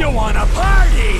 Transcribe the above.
You wanna party,